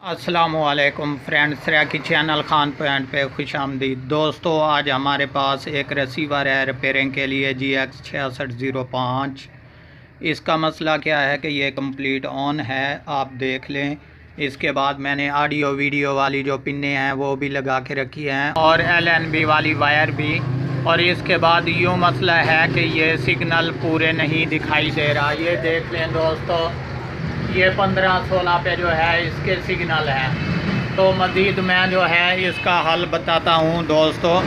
असलकुम फ्रेंड्स की channel Khan point पे खुश आमदीद। दोस्तों, आज हमारे पास एक रिसीवर है रिपेयरिंग के लिए जी एक्स छियासठ ज़ीरो पाँच। इसका मसला क्या है कि ये कंप्लीट ऑन है, आप देख लें। इसके बाद मैंने ऑडियो वीडियो वाली जो पिन्ने हैं, वो भी लगा के रखी हैं और एलएनबी वाली वायर भी। और इसके बाद यूँ मसला है कि ये सिग्नल पूरे नहीं दिखाई दे रहा। ये देख लें दोस्तों ये पंद्रह सोलह पे जो है इसके सिग्नल हैं। तो मज़ीद मैं जो है इसका हल बताता हूँ दोस्तों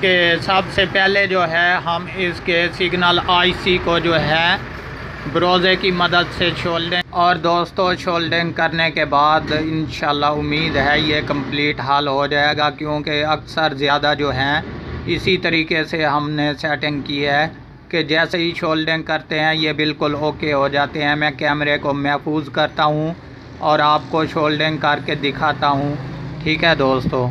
कि सबसे पहले जो है हम इसके सिग्नल आईसी को जो है ब्रोज़े की मदद से शोल्डिंग और दोस्तों शोल्डिंग करने के बाद इन उम्मीद है ये कंप्लीट हल हो जाएगा, क्योंकि अक्सर ज़्यादा जो हैं इसी तरीके से हमने सेटिंग की है। कि जैसे ही शोल्डिंग करते हैं, ये बिल्कुल ओके हो जाते हैं। मैं कैमरे को महफूज करता हूँ और आपको शोल्डिंग करके दिखाता हूँ। ठीक है दोस्तों?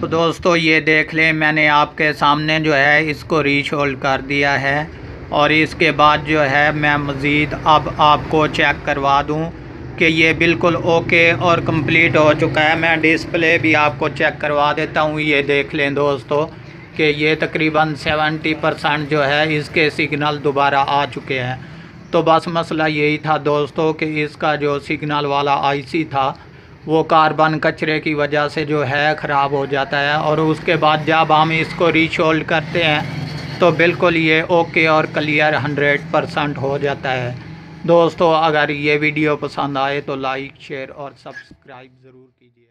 तो दोस्तों, ये देख लें, मैंने आपके सामने जो है, इसको रीशोल्ड कर दिया है। और इसके बाद जो है, मैं मज़ीद अब आपको चेक करवा दूँ कि ये बिल्कुल ओके और कंप्लीट हो चुका है। मैं डिस्प्ले भी आपको चेक करवा देता हूँ। ये देख लें दोस्तों कि ये तकरीबन 70 परसेंट जो है, इसके सिग्नल दोबारा आ चुके हैं। तो बस मसला यही था दोस्तों कि इसका जो सिग्नल वाला आईसी था वो कार्बन कचरे की वजह से जो है ख़राब हो जाता है और उसके बाद जब हम इसको रीशोल्ड करते हैं तो बिल्कुल ये ओके और क्लियर हंड्रेड परसेंट हो जाता है। दोस्तों, अगर ये वीडियो पसंद आए तो लाइक शेयर और सब्सक्राइब ज़रूर कीजिए।